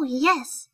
Oh, yes.